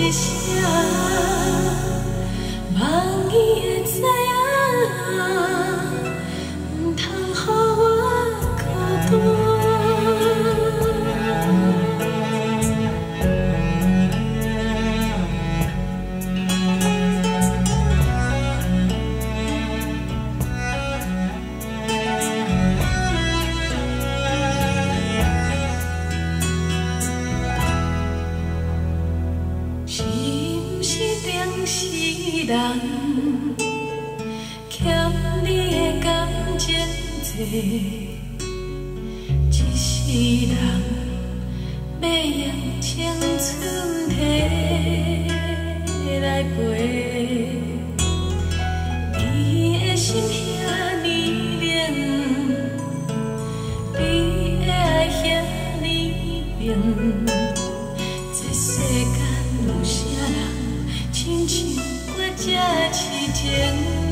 一声，望伊会知影，人欠你的感情债，一世人要用青春摕来陪。假期间？